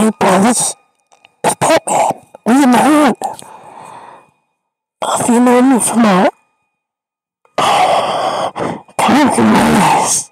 Hey brothers, it's Batman. We know If you know me from our comic movies.